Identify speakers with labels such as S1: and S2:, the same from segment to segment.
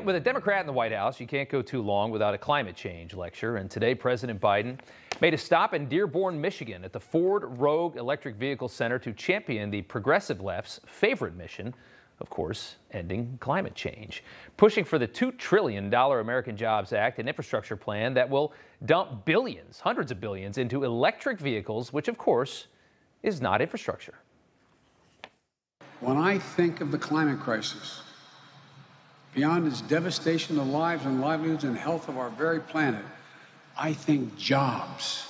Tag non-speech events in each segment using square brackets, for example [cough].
S1: With a Democrat in the White House, you can't go too long without a climate change lecture. And today, President Biden made a stop in Dearborn, Michigan at the Ford Rogue Electric Vehicle Center to champion the progressive left's favorite mission, of course, ending climate change. Pushing for the $2 trillion American Jobs Act, an infrastructure plan that will dump billions, hundreds of billions, into electric vehicles, which, of course, is not infrastructure.
S2: When I think of the climate crisis, beyond its devastation of lives and livelihoods and health of our very planet, I think jobs.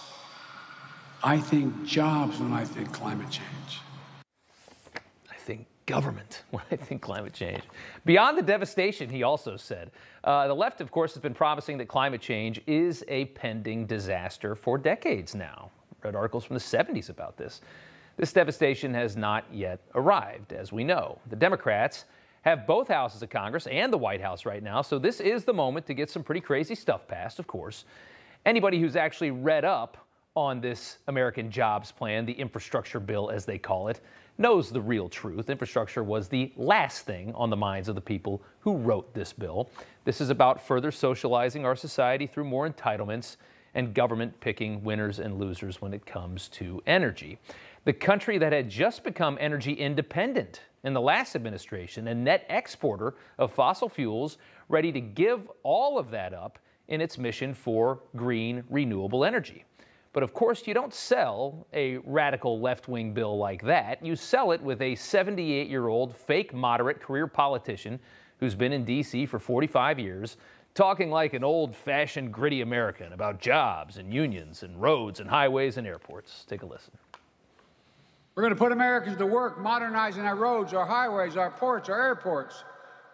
S2: I think jobs when I think climate change.
S1: I think government [laughs] when I think climate change. Beyond the devastation, he also said. Uh, the left, of course, has been promising that climate change is a pending disaster for decades now. Read articles from the 70s about this. This devastation has not yet arrived, as we know. The Democrats have both houses of Congress and the White House right now, so this is the moment to get some pretty crazy stuff passed, of course. Anybody who's actually read up on this American jobs plan, the infrastructure bill as they call it, knows the real truth. Infrastructure was the last thing on the minds of the people who wrote this bill. This is about further socializing our society through more entitlements and government picking winners and losers when it comes to energy. The country that had just become energy independent in the last administration, a net exporter of fossil fuels, ready to give all of that up in its mission for green, renewable energy. But of course, you don't sell a radical left wing bill like that. You sell it with a 78 year old fake moderate career politician who's been in D.C. for 45 years, talking like an old fashioned gritty American about jobs and unions and roads and highways and airports. Take a listen.
S2: We're going to put Americans to work modernizing our roads, our highways, our ports, our airports,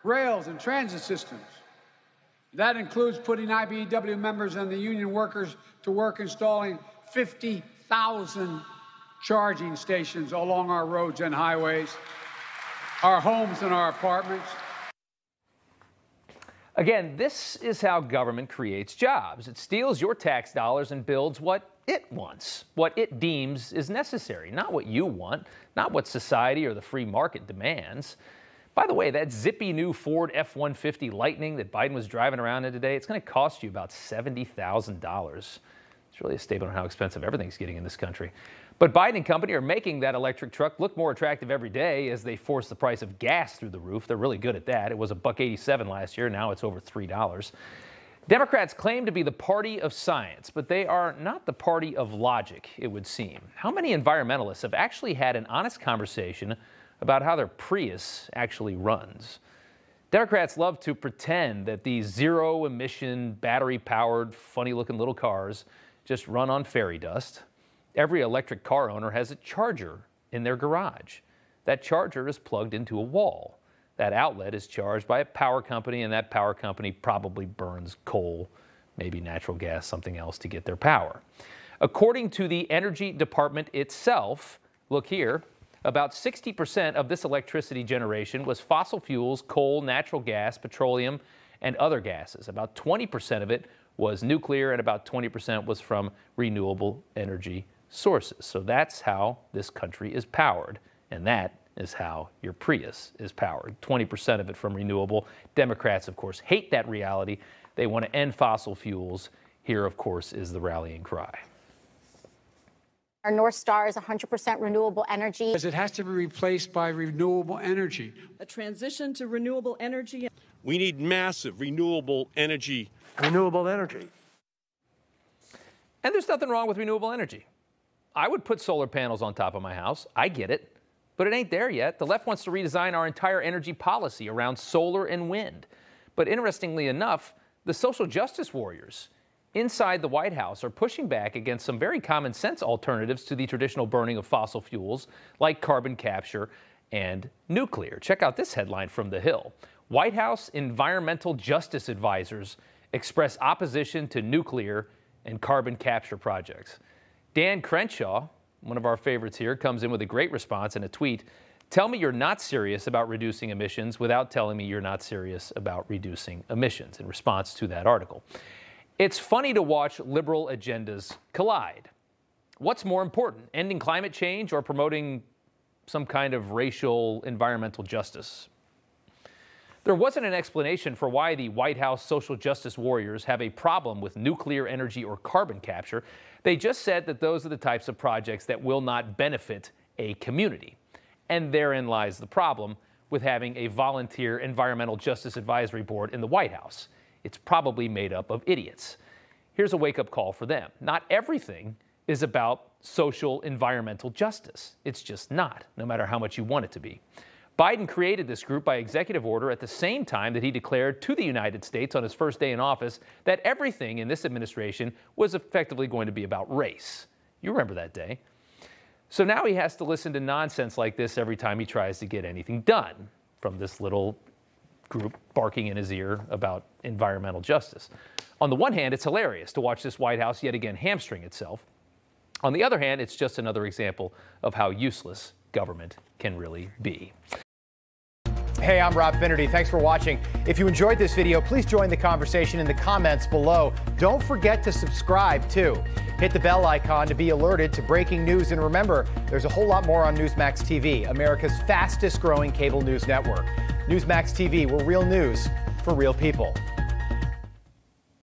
S2: rails, and transit systems. That includes putting IBEW members and the union workers to work installing 50,000 charging stations along our roads and highways, our homes and our apartments.
S1: Again, this is how government creates jobs. It steals your tax dollars and builds what it wants, what it deems is necessary, not what you want, not what society or the free market demands. By the way, that zippy new Ford F 150 Lightning that Biden was driving around in today, it's going to cost you about $70,000. It's really a statement on how expensive everything's getting in this country. But Biden and company are making that electric truck look more attractive every day as they force the price of gas through the roof. They're really good at that. It was a buck 87 last year. Now it's over $3. Democrats claim to be the party of science, but they are not the party of logic, it would seem. How many environmentalists have actually had an honest conversation about how their Prius actually runs? Democrats love to pretend that these zero emission, battery powered, funny looking little cars just run on fairy dust. Every electric car owner has a charger in their garage. That charger is plugged into a wall. That outlet is charged by a power company, and that power company probably burns coal, maybe natural gas, something else to get their power. According to the Energy Department itself, look here, about 60% of this electricity generation was fossil fuels, coal, natural gas, petroleum, and other gases. About 20% of it was nuclear, and about 20% was from renewable energy sources. So that's how this country is powered, and that is how your Prius is powered. 20% of it from renewable. Democrats, of course, hate that reality. They want to end fossil fuels. Here, of course, is the rallying cry.
S3: Our North Star is 100% renewable energy.
S2: Because it has to be replaced by renewable energy.
S4: A transition to renewable energy.
S5: We need massive renewable energy.
S6: Renewable energy.
S1: And there's nothing wrong with renewable energy. I would put solar panels on top of my house. I get it. But it ain't there yet. The left wants to redesign our entire energy policy around solar and wind. But interestingly enough, the social justice warriors inside the White House are pushing back against some very common sense alternatives to the traditional burning of fossil fuels like carbon capture and nuclear. Check out this headline from The Hill. White House environmental justice advisors express opposition to nuclear and carbon capture projects. Dan Crenshaw, one of our favorites here, comes in with a great response in a tweet. Tell me you're not serious about reducing emissions without telling me you're not serious about reducing emissions in response to that article. It's funny to watch liberal agendas collide. What's more important, ending climate change or promoting some kind of racial environmental justice? There wasn't an explanation for why the White House social justice warriors have a problem with nuclear energy or carbon capture. They just said that those are the types of projects that will not benefit a community. And therein lies the problem with having a volunteer environmental justice advisory board in the White House. It's probably made up of idiots. Here's a wake up call for them. Not everything is about social environmental justice. It's just not, no matter how much you want it to be. Biden created this group by executive order at the same time that he declared to the United States on his first day in office that everything in this administration was effectively going to be about race. You remember that day. So now he has to listen to nonsense like this every time he tries to get anything done from this little group barking in his ear about environmental justice. On the one hand, it's hilarious to watch this White House yet again hamstring itself. On the other hand, it's just another example of how useless government can really be.
S6: Hey, I'm Rob Finnerty. Thanks for watching. If you enjoyed this video, please join the conversation in the comments below. Don't forget to subscribe, too. Hit the bell icon to be alerted to breaking news. And remember, there's a whole lot more on Newsmax TV, America's fastest growing cable news network. Newsmax TV, where real news for real people.